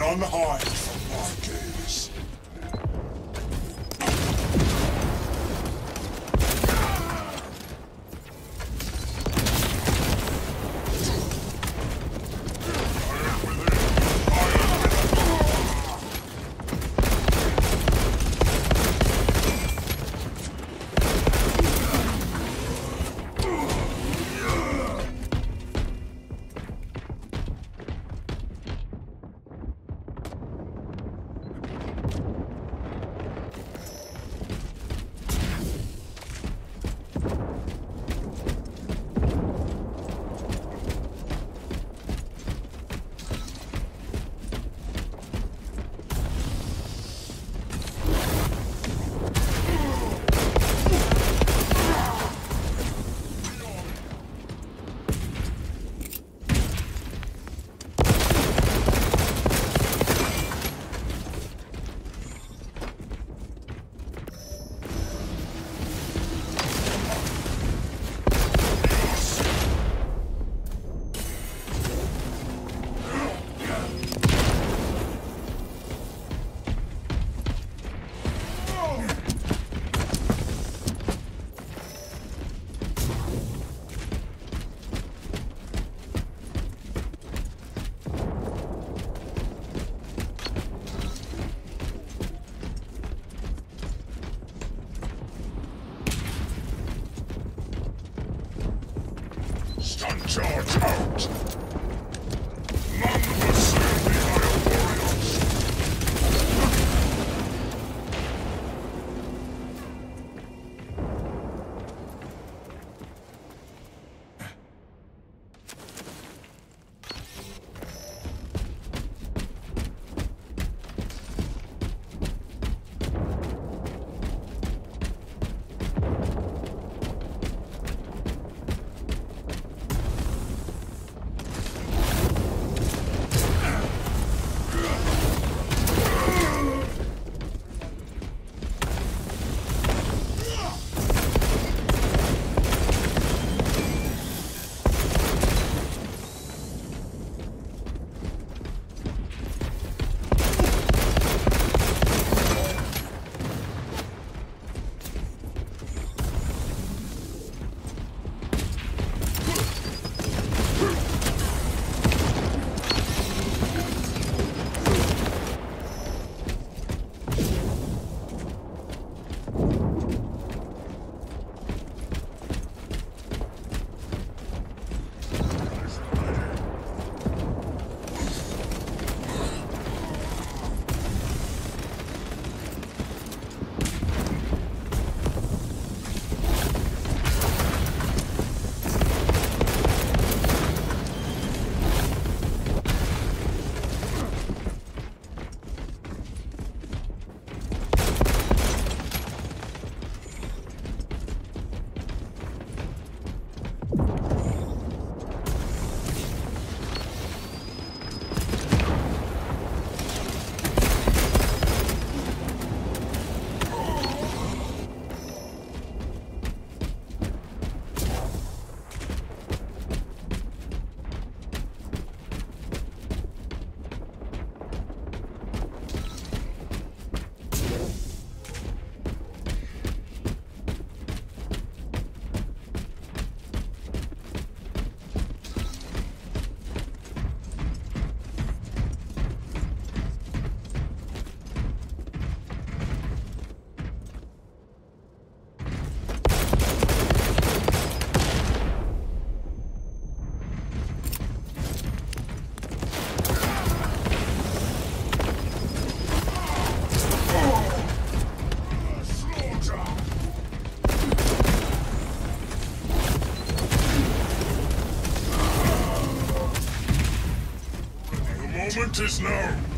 None hide from charge out! Moment is now!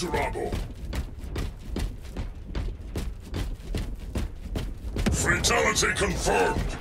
Trouble. Fatality confirmed.